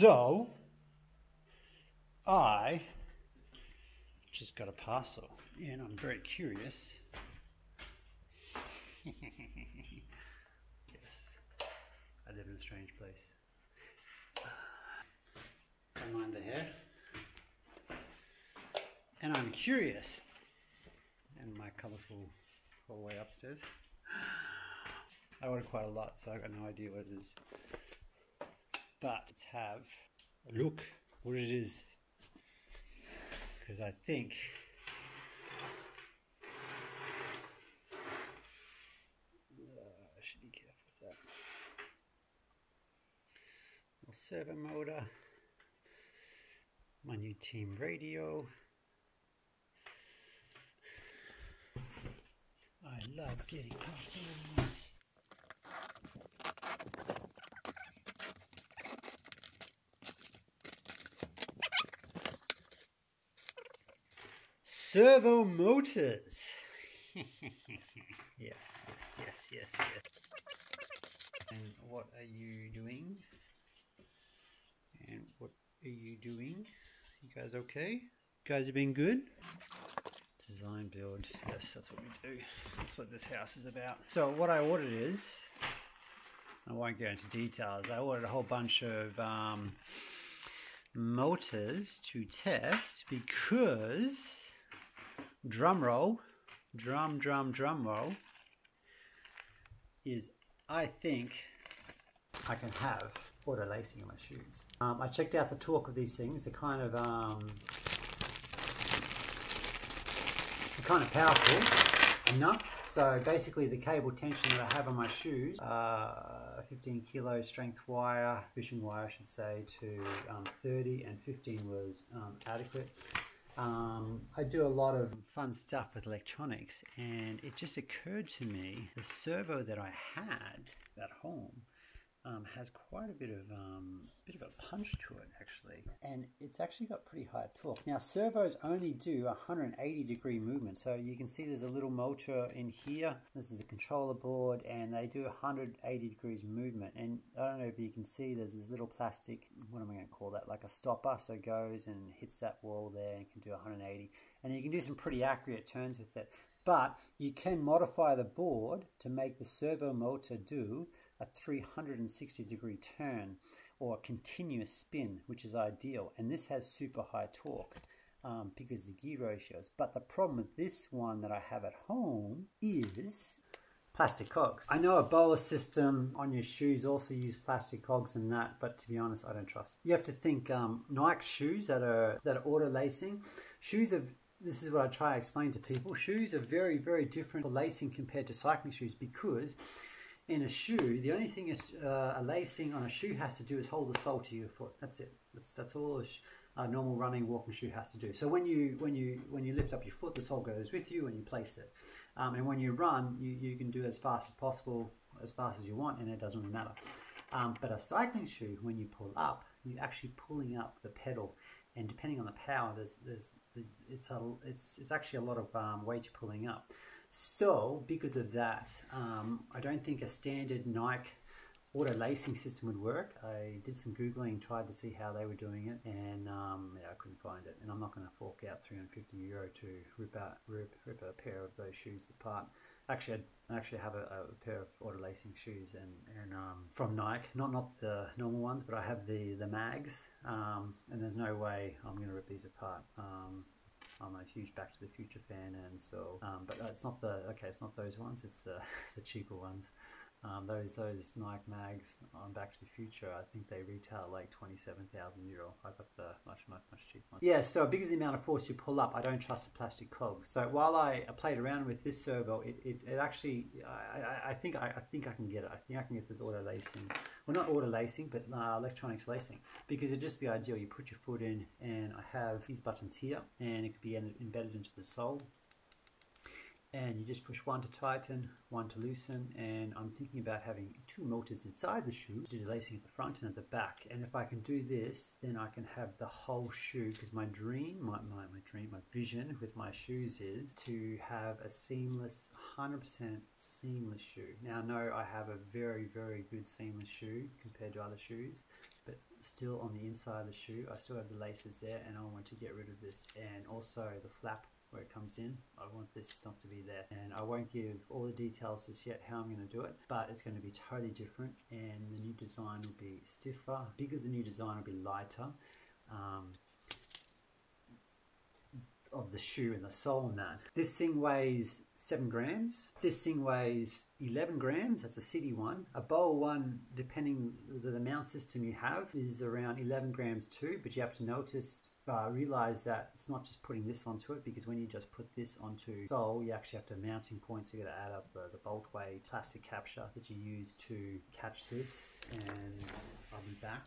So, I just got a parcel and I'm very curious. yes, I live in a strange place. Don't mind the hair. And I'm curious. And my colourful hallway upstairs. I ordered quite a lot, so I've got no idea what it is. But let's have a look what it is. Because I think uh, I should be careful with that. Servo motor. My new team radio. I love getting parcels. Servo motors. yes, yes, yes, yes, yes. And what are you doing? And what are you doing? You guys okay? You guys have been good? Design build. Yes, that's what we do. That's what this house is about. So what I ordered is, I won't go into details. I ordered a whole bunch of um, motors to test because drum roll, drum, drum, drum roll, is I think I can have auto lacing in my shoes. Um, I checked out the torque of these things. They're kind of um, they're kind of powerful enough. So basically, the cable tension that I have on my shoes, uh, 15 kilo strength wire, fishing wire, I should say, to um, 30, and 15 was um, adequate. Um, I do a lot of fun stuff with electronics, and it just occurred to me the servo that I had at home um, has quite a bit of um, bit of a punch to it actually, and it's actually got pretty high torque. Now servos only do 180 degree movement, so you can see there's a little motor in here. This is a controller board, and they do 180 degrees movement. And I don't know if you can see there's this little plastic. What am I going to call that? Like a stopper, so it goes and hits that wall there and can do 180, and you can do some pretty accurate turns with it. But you can modify the board to make the servo motor do a 360 degree turn or a continuous spin, which is ideal. And this has super high torque um, because the gear ratios. But the problem with this one that I have at home is plastic cogs. I know a BOA system on your shoes also use plastic cogs and that, but to be honest, I don't trust. You have to think um, Nike shoes that are that are auto lacing. Shoes are this is what I try to explain to people. Shoes are very, very different for lacing compared to cycling shoes because in a shoe, the only thing is, uh, a lacing on a shoe has to do is hold the sole to your foot. That's it. That's that's all a, a, normal running walking shoe has to do. So when you when you when you lift up your foot, the sole goes with you and you place it. Um, and when you run, you, you can do as fast as possible, as fast as you want, and it doesn't really matter. Um, but a cycling shoe, when you pull up, you're actually pulling up the pedal, and depending on the power, there's there's, it's a it's it's actually a lot of um, weight pulling up. So because of that, um, I don't think a standard Nike auto lacing system would work. I did some Googling, tried to see how they were doing it, and um, yeah, I couldn't find it. And I'm not going to fork out 350 euro to rip out rip, rip a pair of those shoes apart. Actually, I actually have a, a pair of auto lacing shoes and, and um, from Nike, not not the normal ones, but I have the the mags, um, and there's no way I'm going to rip these apart. I'm a huge Back to the Future fan, and so, um, but it's not the okay. It's not those ones. It's the the cheaper ones. Um, those those Nike mags on Back to the Future, I think they retail like twenty seven thousand euro. I got the much much much cheaper one. Yeah, so as the amount of force you pull up, I don't trust the plastic cogs. So while I, played around with this servo, it, it, it actually I, I, I, think I, I think I can get it. I think I can get this auto lacing. Well, not auto lacing, but uh, electronics lacing because it'd just be ideal. You put your foot in, and I have these buttons here, and it could be embedded into the sole and you just push one to tighten, one to loosen, and I'm thinking about having two motors inside the shoe to do the lacing at the front and at the back. And if I can do this, then I can have the whole shoe, because my dream, my, my, my dream, my vision with my shoes is to have a seamless, 100% seamless shoe. Now, no, I have a very, very good seamless shoe compared to other shoes, but still on the inside of the shoe. I still have the laces there and I want to get rid of this. And also the flap where it comes in. I want this not to be there. And I won't give all the details just yet how I'm going to do it, but it's going to be totally different and the new design will be stiffer. Because the new design will be lighter. Um, of the shoe and the sole and that. This thing weighs 7 grams. This thing weighs 11 grams. That's a Sidi one. A BOA one, depending the, the mount system you have, is around 11 grams too, but you have to notice uh, realize that it's not just putting this onto it because when you just put this onto sole you actually have to mounting points you got to add up the, the bolt weight plastic capture that you use to catch this and I'll be back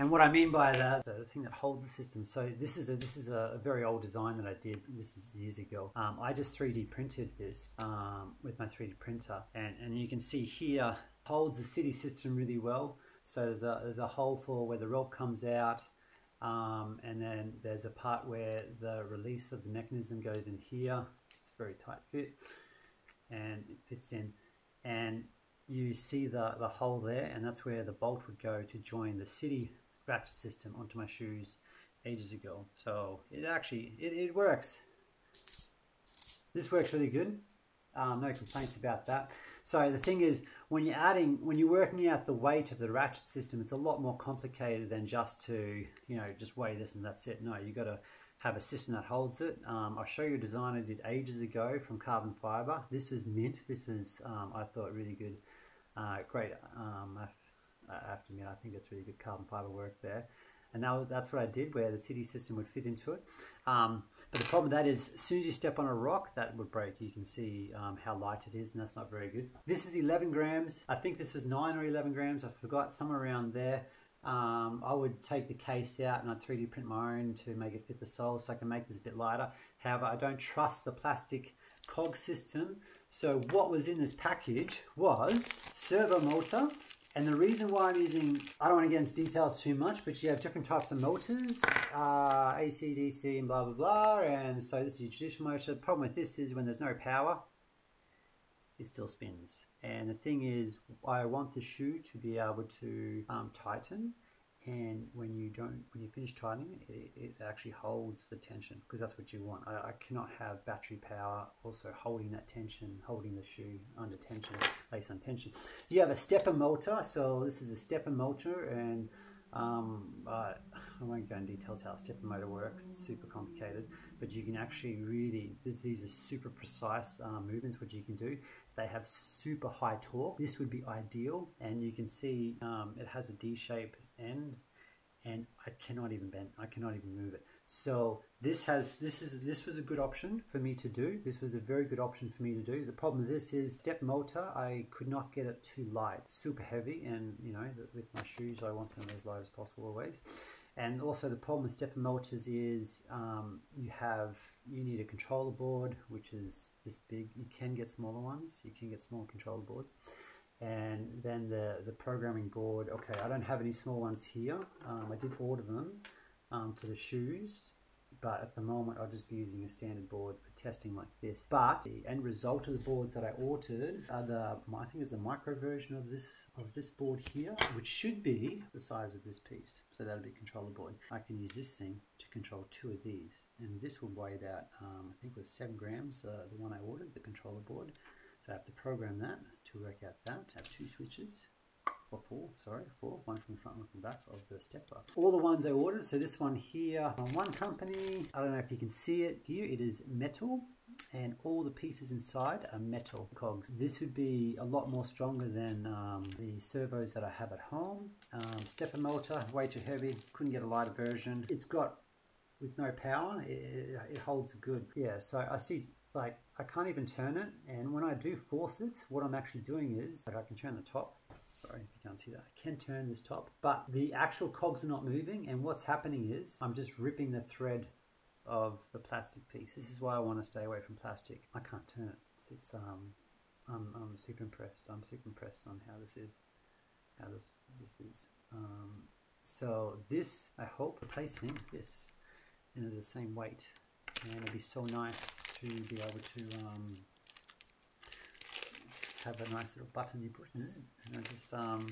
and what I mean by that, the thing that holds the system. So this is a this is a, very old design that I did. This is years ago. Um, I just 3D printed this um, with my 3D printer, and and you can see here holds the Sidi system really well. So there's a there's a hole for where the rod comes out. Um, and then there's a part where the release of the mechanism goes in here. It's a very tight fit and it fits in. And you see the, the hole there and that's where the bolt would go to join the Sidi ratchet system onto my shoes ages ago. So it actually, it, it works. This works really good. Um, no complaints about that. So the thing is, when you're adding, when you're working out the weight of the ratchet system, it's a lot more complicated than just to, you know, just weigh this and that's it. No, you've got to have a system that holds it. Um, I'll show you a design I did ages ago from carbon fiber. This was mint. This was, um, I thought, really good. Uh, great. Um, I admit, I think it's really good carbon fiber work there. And that was, that's what I did, where the Sidi system would fit into it. Um, but the problem with that is, as soon as you step on a rock, that would break. You can see um, how light it is, and that's not very good. This is 11 grams. I think this was 9 or 11 grams. I forgot, somewhere around there. Um, I would take the case out and I'd 3D print my own to make it fit the sole so I can make this a bit lighter. However, I don't trust the plastic cog system. So what was in this package was servo motor, and the reason why I'm using, I don't want to get into details too much, but you have different types of motors, uh, AC, DC, and blah, blah, blah. And so this is your traditional motor. The problem with this is when there's no power, it still spins. And the thing is, I want the shoe to be able to um, tighten and when you don't when you finish tightening it, it actually holds the tension because that's what you want. I, I, cannot have battery power also holding that tension holding the shoe under tension lace on tension. You have a stepper motor so this is a stepper motor and um, I won't go into details how a stepper motor works it's super complicated but you can actually really this, these are super precise um, movements which you can do. They have super high torque. This would be ideal and you can see um, it has a D shape end and I cannot even bend I cannot even move it. So this has this is this was a good option for me to do. This was a very good option for me to do. The problem with this is step motor I could not get it too light super heavy and you know with my shoes I want them as light as possible always. And also the problem with stepper motors is um, you have you need a controller board which is this big. You can get smaller ones. You can get small controller boards and then the, the programming board. Okay, I don't have any small ones here. Um, I did order them um, for the shoes, but at the moment I'll just be using a standard board for testing like this. But the end result of the boards that I ordered are the, I think it's the micro version of this of this board here, which should be the size of this piece. So that'll be controller board. I can use this thing to control two of these. And this will weigh about, um, I think it was seven grams, uh, the one I ordered, the controller board. So I have to program that to work out that. I have two switches, or four, sorry, four, one from the front, one from the back of the stepper. All the ones I ordered, so this one here from one company, I don't know if you can see it here, it is metal and all the pieces inside are metal cogs. This would be a lot more stronger than um, the servos that I have at home. Um, stepper motor, way too heavy, couldn't get a lighter version. It's got, with no power, it, it holds good. Yeah, so I see like I can't even turn it and when I do force it what I'm actually doing is like I can turn the top. Sorry if you can't see that. I can turn this top but the actual cogs are not moving and what's happening is I'm just ripping the thread of the plastic piece. This is why I want to stay away from plastic. I can't turn it. It's, it's um I'm, I'm super impressed. I'm super impressed on how this is how this this is um, so this I hope replacing this into the same weight. And it'd be so nice to be able to um, have a nice little button you push and I just um,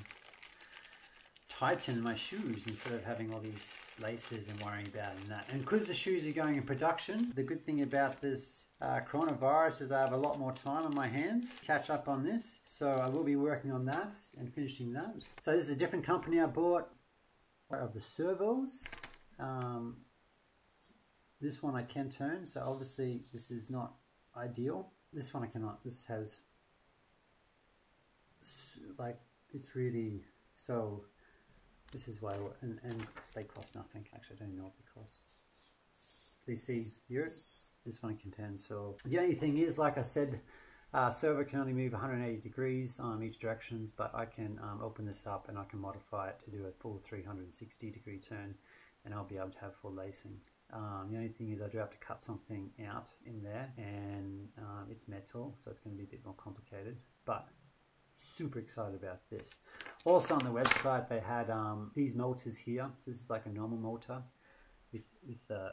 tighten my shoes instead of having all these laces and worrying about and that. And because the shoes are going in production, the good thing about this uh, coronavirus is I have a lot more time on my hands catch up on this. So I will be working on that and finishing that. So this is a different company I bought of the servos. Um, this one I can turn, so obviously this is not ideal. This one I cannot. This has like it's really so this is why and, and they cost nothing. Actually I don't know what they cost. You see here. This one can turn. So the only thing is like I said uh, servo can only move 180 degrees um, each direction but I can um, open this up and I can modify it to do a full 360 degree turn and I'll be able to have full lacing um, the only thing is I do have to cut something out in there and um, it's metal so it's going to be a bit more complicated but super excited about this. Also on the website they had um, these motors here. So this is like a normal motor with, with uh,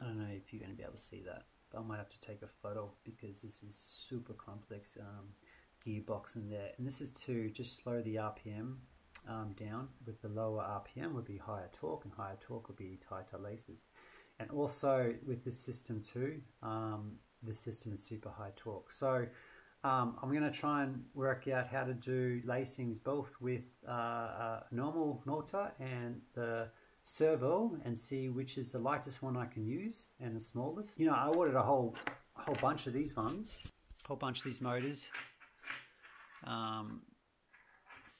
I don't know if you're going to be able to see that. But I might have to take a photo because this is super complex um, gearbox in there. And this is to just slow the RPM um, down. With the lower RPM would be higher torque and higher torque would be tighter laces. And also with this system too, um, this system is super high torque. So um, I'm going to try and work out how to do lacings both with uh, a normal motor and the servo and see which is the lightest one I can use and the smallest. You know, I ordered a whole a whole bunch of these ones, a whole bunch of these motors. Um,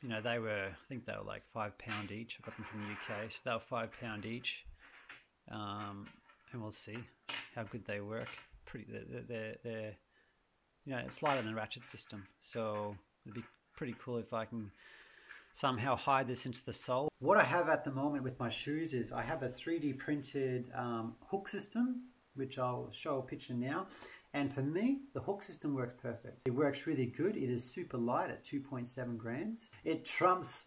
you know, they were, I think they were like five pound each. I got them from the UK, so they were five pound each. Um, and we'll see how good they work. Pretty, they're, they're, they're you know, it's lighter than the ratchet system. So it'd be pretty cool if I can somehow hide this into the sole. What I have at the moment with my shoes is I have a 3D printed um, hook system, which I'll show a picture now. And for me, the hook system works perfect. It works really good. It is super light at 2.7 grams. It trumps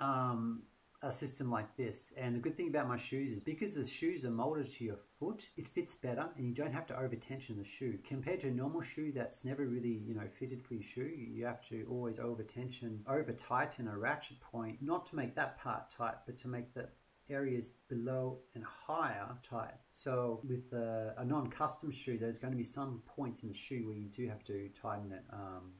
um, a system like this. And the good thing about my shoes is because the shoes are molded to your foot, it fits better and you don't have to over tension the shoe. Compared to a normal shoe that's never really, you know, fitted for your shoe, you have to always over tension, over tighten a ratchet point, not to make that part tight, but to make the areas below and higher tight. So with a, a non-custom shoe, there's going to be some points in the shoe where you do have to tighten it um,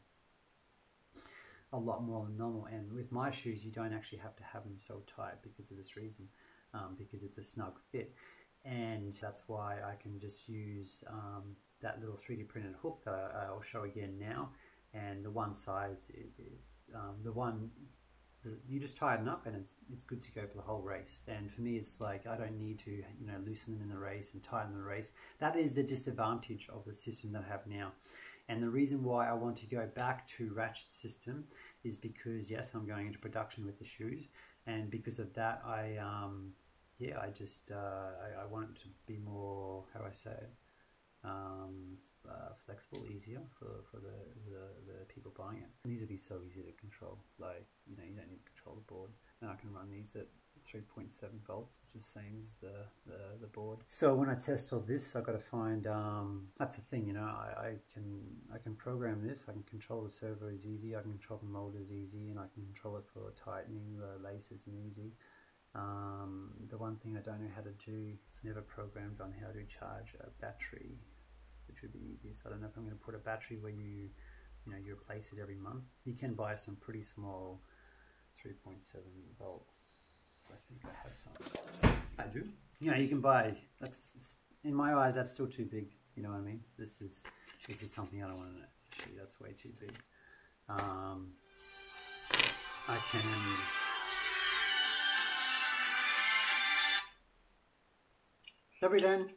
a lot more than normal. And with my shoes, you don't actually have to have them so tight because of this reason, um, because it's a snug fit. And that's why I can just use um, that little 3D printed hook that I'll show again now. And the one size is um, the one you just tighten up and it's it's good to go for the whole race. And for me, it's like I don't need to you know loosen them in the race and tighten the race. That is the disadvantage of the system that I have now. And the reason why I want to go back to ratchet system is because yes, I'm going into production with the shoes, and because of that, I um, yeah, I just uh, I, I, want it to be more how do I say it. Um, uh, flexible, easier for, for the, the, the, people buying it. And these would be so easy to control. Like, you know, you don't need to control the board. And I can run these at 3.7 volts, which is the same as the, the, the board. So when I test all this, I've got to find, um, that's the thing, you know, I, I can I can program this, I can control the servos easy, I can control the motors easy, and I can control it for tightening the laces and easy. Um, the one thing I don't know how to do, I've never programmed on how to charge a battery, which would be easy. So I don't know if I'm going to put a battery where you, you know, you replace it every month. You can buy some pretty small 3.7 volts I think I have some. I do. You know, you can buy. That's in my eyes. That's still too big. You know what I mean? This is this is something I don't want to shoot. That's way too big. Um, I can. Dobry den.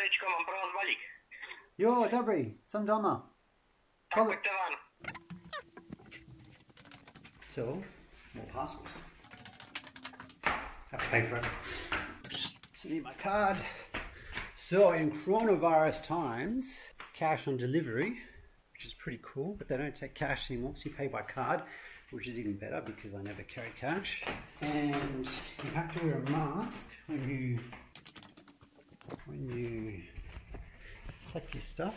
Dobry, depereczko mam prawo. Jo, dobry, sam doma. Tak, So, more parcels. Have to pay for it. Just need my card. So in coronavirus times, cash on delivery, which is pretty cool, but they don't take cash anymore, so you pay by card, which is even better because I never carry cash. And you have to wear a mask when you when you take your stuff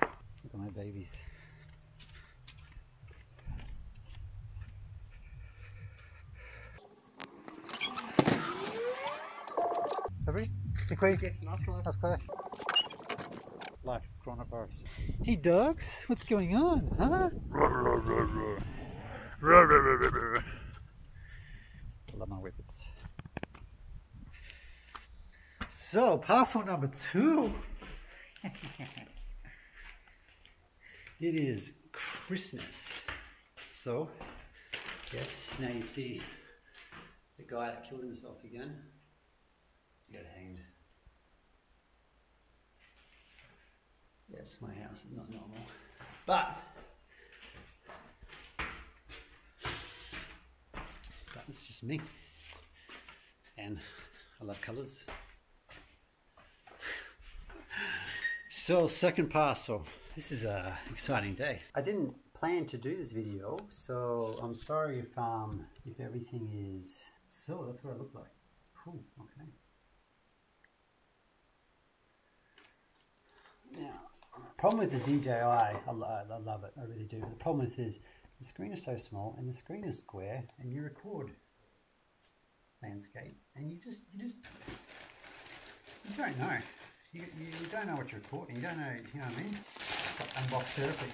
look at my babies Have we? Yeah. That's clear. Life, coronavirus. Hey dogs, what's going on, huh? So, parcel number two. it is Christmas. So, yes, now you see the guy that killed himself again. He got hanged. Yes, my house is not normal. But, but it's just me. And I love colours. So, second parcel. This is a exciting day. I didn't plan to do this video, so I'm sorry if um if everything is so. That's what I look like. Cool. Okay. Now, problem with the DJI, I, I love it. I really do. The problem with is the screen is so small and the screen is square, and you record landscape, and you just you just you don't know. You, you, don't know what you're recording. You don't know, you know what I mean? Unbox therapy.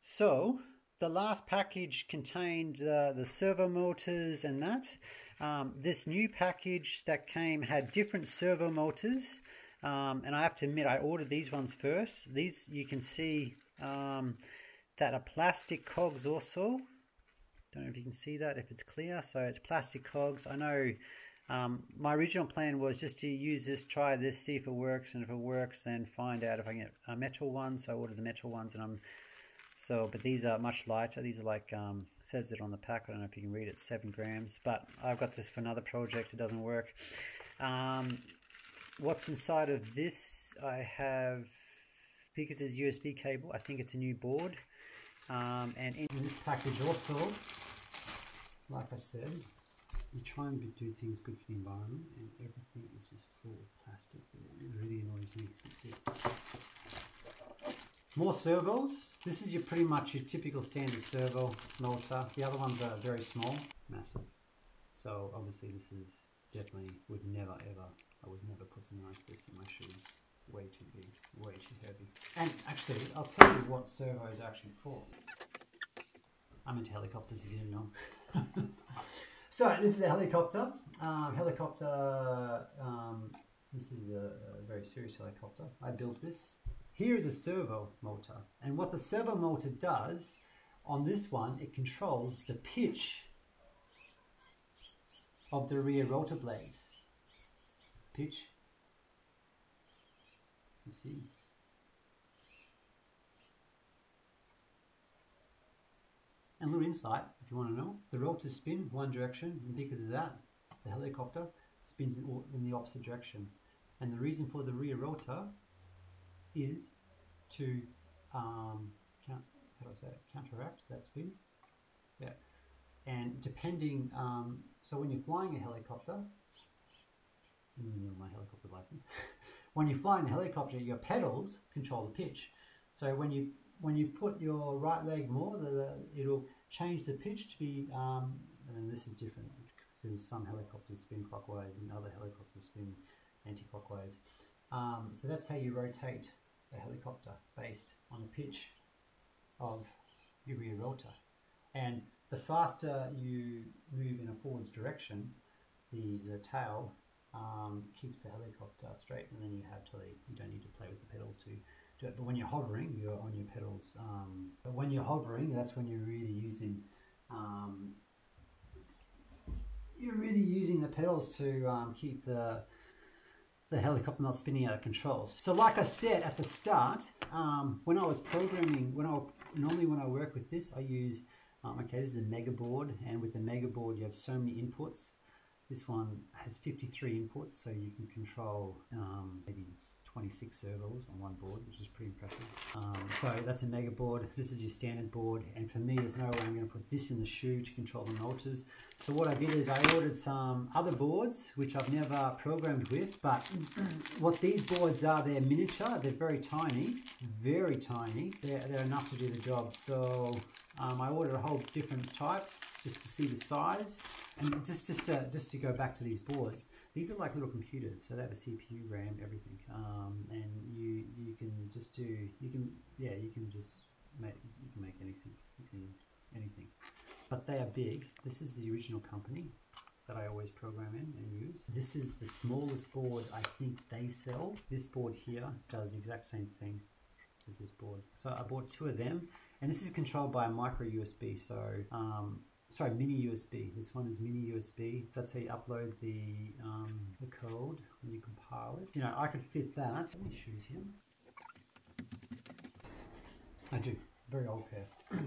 So, the last package contained uh, the servo motors and that. Um, this new package that came had different servo motors. Um, and I have to admit, I ordered these ones first. These, you can see um, that are plastic cogs also. Don't know if you can see that, if it's clear. So it's plastic cogs. I know um, my original plan was just to use this, try this, see if it works, and if it works, then find out if I can get a metal one. So I ordered the metal ones, and I'm so, but these are much lighter. These are like um, says it on the pack. I don't know if you can read it, seven grams. But I've got this for another project. It doesn't work. Um, what's inside of this? I have because it's USB cable. I think it's a new board. Um, and in this package also, like I said, we try and do things good for the environment and everything is just full of plastic. It really annoys me. More servos. This is your pretty much your typical standard servo motor. The other ones are very small, massive. So obviously this is definitely would never ever, I would never put something like this in my shoes. Way too big, way too heavy. And actually, I'll tell you what servo is actually for. I'm into helicopters if you didn't know. So this is a helicopter. Um, helicopter, um, this is a, a, very serious helicopter. I built this. Here is a servo motor. And what the servo motor does on this one, it controls the pitch of the rear rotor blades. Pitch. You see. And a little insight, if you want to know, the rotors spin one direction, and because of that, the helicopter spins in, in the opposite direction. And the reason for the rear rotor is to um, count, how do I say it? counteract that spin. Yeah. And depending, um, so when you're flying a helicopter, my helicopter license. when you're flying the helicopter, your pedals control the pitch. So when you when you put your right leg more, the, the, it'll change the pitch to be, um, and this is different because some helicopters spin clockwise and other helicopters spin anti-clockwise. Um, so that's how you rotate a helicopter based on the pitch of your rear rotor. And the faster you move in a forwards direction, the, the tail um, keeps the helicopter straight and then you have to, you don't need to play with the pedals to But when you're hovering, you're on your pedals. Um, but when you're hovering, that's when you're really using um, you're really using the pedals to um, keep the the helicopter not spinning out of control. So like I said at the start, um, when I was programming, when I normally when I work with this, I use um, okay, this is a mega board, and with the mega board, you have so many inputs. This one has 53 inputs, so you can control um, maybe 26 servos on one board, which is pretty impressive. Um, so that's a mega board. This is your standard board. And for me, there's no way I'm going to put this in the shoe to control the motors. So what I did is I ordered some other boards, which I've never programmed with. But what these boards are, they're miniature. They're very tiny, very tiny. They're, they're enough to do the job. So um, I ordered a whole different types just to see the size. And just just to, just to go back to these boards, these are like little computers. So they have a CPU, RAM, everything. Um, and you you can just do you can yeah you can just make you can make anything can anything. But they are big. This is the original company that I always program in and use. This is the smallest board I think they sell. This board here does the exact same thing as this board. So I bought two of them and this is controlled by a micro USB. So, um, sorry, mini USB. This one is mini USB. That's how you upload the, um, the code when you compile it. You know, I could fit that. Let me shoes here. I do. Very old pair.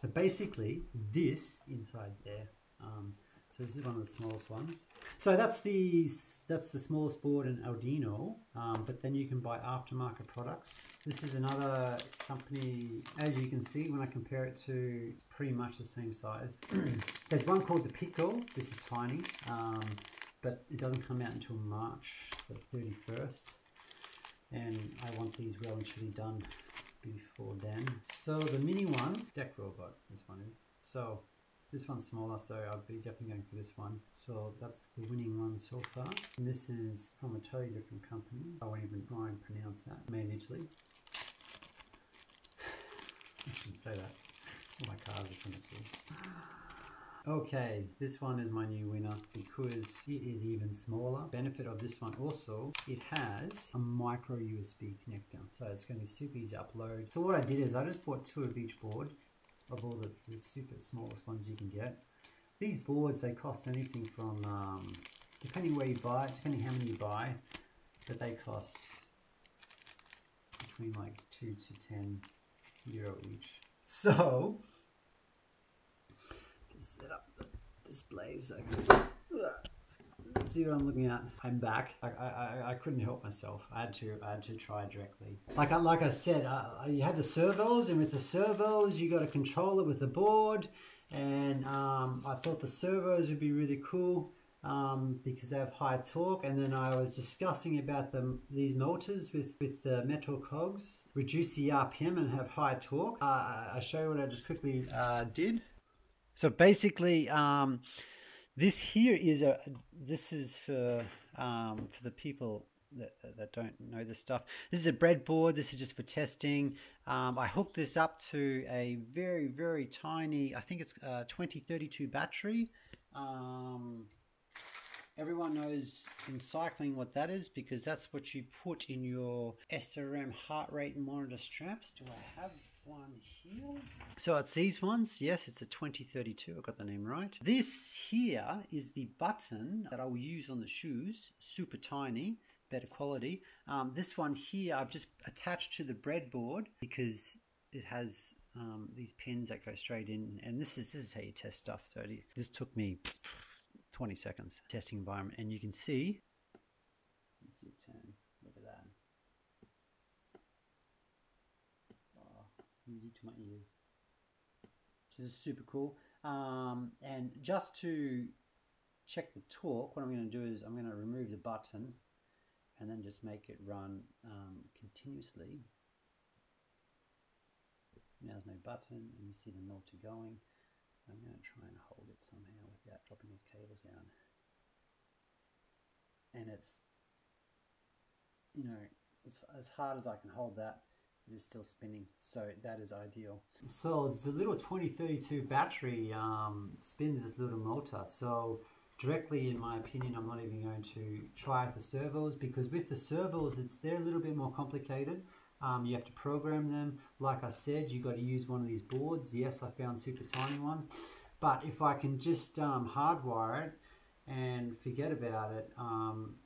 so basically, this inside there um, so this is one of the smallest ones. So that's the that's the smallest board in Arduino, um, but then you can buy aftermarket products. This is another company, as you can see when I compare it to pretty much the same size. There's one called the Pico, this is tiny, um, but it doesn't come out until March the 31st. And I want these well and truly done before then. So the mini one, Deck Robot, this one is. So this one's smaller, so I'll be definitely going for this one. So that's the winning one so far. And this is from a totally different company. I won't even try and pronounce that. Made in Italy. I shouldn't say that. All my cars are from Italy. Okay, this one is my new winner because it is even smaller. Benefit of this one also, it has a micro USB connector. So it's going to be super easy to upload. So what I did is I just bought two of each board of all the, the super smallest ones you can get. These boards, they cost anything from, um, depending where you buy, depending how many you buy, but they cost between like 2 to 10 euro each. So, set up the displays I can see what I'm looking at. I'm back. I, I, I couldn't help myself. I had to I had to try directly. Like I, like I said, you have the servos, and with the servos, you got to control it with the board. And um, I thought the servos would be really cool um, because they have high torque. And then I was discussing about the, these motors with, with the metal cogs, reduce the RPM and have high torque. Uh, I'll show you what I just quickly uh, did. So basically, um, this here is a this is for um, for the people that, that don't know this stuff. This is a breadboard. This is just for testing. Um, I hooked this up to a very very tiny. I think it's a 2032 battery. Um, everyone knows in cycling what that is because that's what you put in your SRM heart rate monitor straps. Do I have one here. So it's these ones. Yes, it's a 2032. I got the name right. This here is the button that I will use on the shoes. Super tiny, better quality. Um, this one here I've just attached to the breadboard because it has um, these pins that go straight in. And this is this is how you test stuff. So this took me 20 seconds testing environment, and you can see. You see it turns. Look at that. Music to my ears. Which is super cool. Um, and just to check the torque, what I'm going to do is I'm going to remove the button and then just make it run um, continuously. Now there's no button and you see the motor going. I'm going to try and hold it somehow without dropping these cables down. And it's, you know, it's as hard as I can hold that is still spinning. So that is ideal. So the little 2032 battery um, spins this little motor. So directly in my opinion I'm not even going to try the servos because with the servos it's they're a little bit more complicated. Um, you have to program them. Like I said you got to use one of these boards. Yes I found super tiny ones. But if I can just um, hardwire it and forget about it um,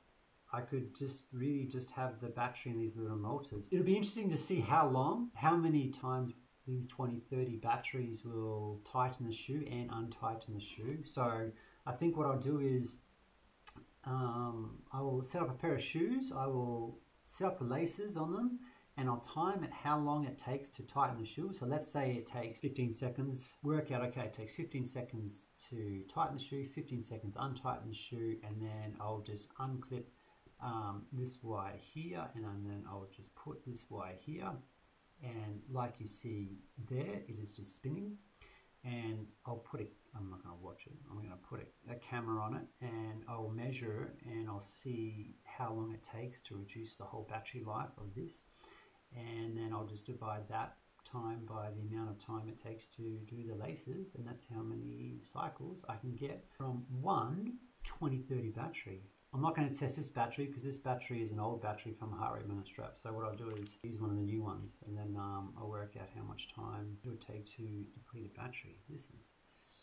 I could just really just have the battery in these little motors. It'll be interesting to see how long, how many times these 2030 batteries will tighten the shoe and untighten the shoe. So I think what I'll do is um, I will set up a pair of shoes. I will set up the laces on them and I'll time it how long it takes to tighten the shoe. So let's say it takes 15 seconds. Work out, okay, it takes 15 seconds to tighten the shoe, 15 seconds untighten the shoe, and then I'll just unclip um, this wire here and then I'll just put this wire here And like you see there, it is just spinning. And I'll put it, I'm not going to watch it, I'm going to put a, a camera on it and I'll measure and I'll see how long it takes to reduce the whole battery life of this. And then I'll just divide that time by the amount of time it takes to do the laces and that's how many cycles I can get from one 2030 battery. I'm not going to test this battery because this battery is an old battery from a heart rate monitor strap. So what I'll do is use one of the new ones and then um, I'll work out how much time it would take to deplete a battery. This is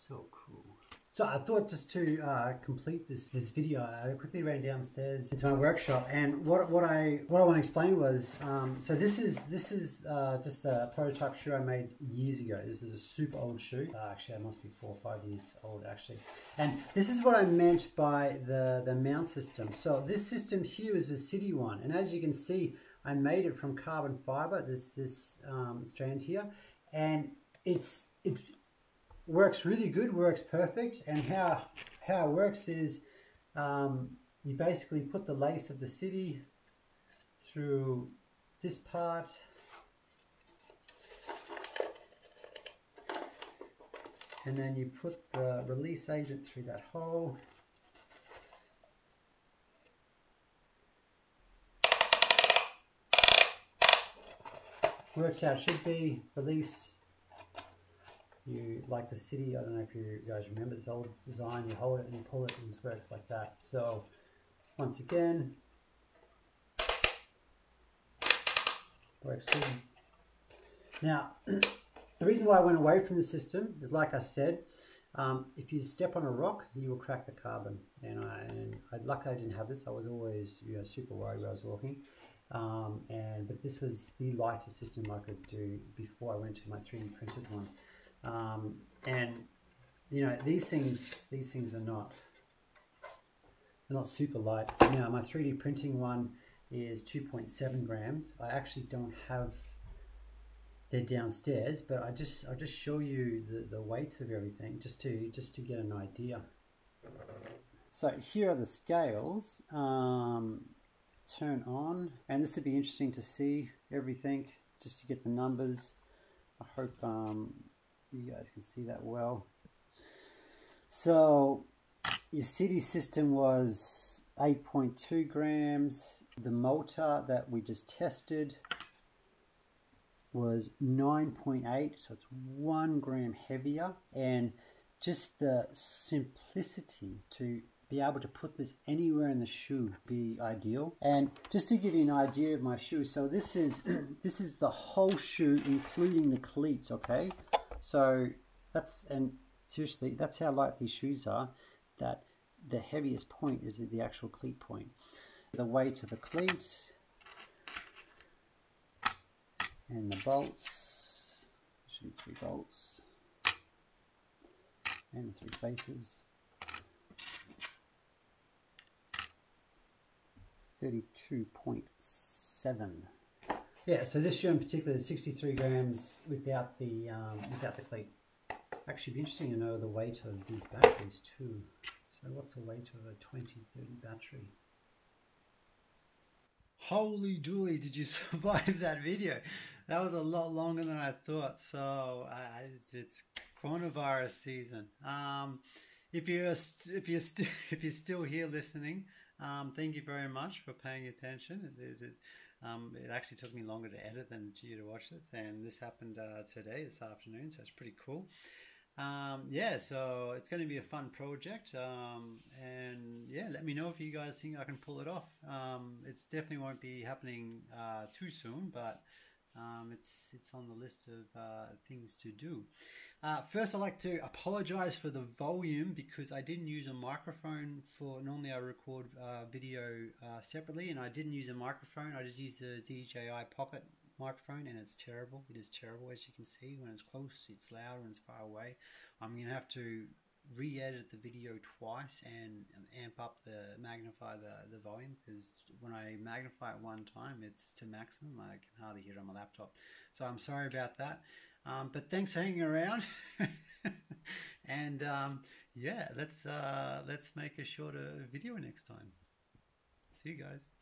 so cool. So I thought just to uh, complete this this video, I quickly ran downstairs into my workshop, and what what I what I want to explain was, um, so this is this is uh, just a prototype shoe I made years ago. This is a super old shoe. Uh, actually, it must be four or five years old actually. And this is what I meant by the the mount system. So this system here is the Sidi one, and as you can see, I made it from carbon fiber. This this um, strand here, and it's it's works really good, works perfect. And how, how it works is um, you basically put the lace of the Sidi through this part. And then you put the release agent through that hole. Works out should be release you like the Sidi I don't know if you guys remember this old design you hold it and you pull it and it works like that. So once again works good now the reason why I went away from the system is like I said um, if you step on a rock you will crack the carbon. And I and I, luckily I didn't have this. I was always you know super worried when I was walking. Um, and but this was the lightest system I could do before I went to my 3D printed one um, and you know these things these things are not they're not super light. Now my 3D printing one is 2.7 grams. I actually don't have they're downstairs, but I just I'll just show you the, the weights of everything just to just to get an idea. So here are the scales. Um, turn on, and this would be interesting to see everything just to get the numbers. I hope um, you guys can see that well. So your Sidi system was 8.2 grams. The Malta that we just tested was 9.8, so it's one gram heavier. And just the simplicity to be able to put this anywhere in the shoe be ideal. And just to give you an idea of my shoe, so this is this is the whole shoe including the cleats, okay? So that's, and seriously, that's how light these shoes are, that the heaviest point is the actual cleat point. The weight of the cleats and the bolts, should be three bolts and three faces. 32.7 yeah, so this shoe in particular is 63 grams without the um, without the cleat. Actually, be interesting to know the weight of these batteries too. So what's the weight of a 2030 battery? Holy dooly, did you survive that video? That was a lot longer than I thought. So uh, it's, it's, coronavirus season. Um, if you're if you're if you're still here listening, um, thank you very much for paying attention. It, it, um, it actually took me longer to edit than you to watch it, and this happened uh, today, this afternoon, so it's pretty cool. Um, yeah, so it's going to be a fun project, um, and yeah, let me know if you guys think I can pull it off. Um, it definitely won't be happening uh, too soon, but um, it's it's on the list of uh, things to do. Uh, first, I'd like to apologize for the volume because I didn't use a microphone for. Normally, I record uh, video uh, separately, and I didn't use a microphone. I just used a DJI Pocket microphone, and it's terrible. It is terrible, as you can see. When it's close, it's loud. When it's far away, I'm going to have to re-edit the video twice and amp up the magnify the, the volume because when I magnify it one time it's to maximum I can hardly hear it on my laptop so I'm sorry about that um, but thanks for hanging around. and um, yeah, let's uh, let's make a shorter video next time. See you guys.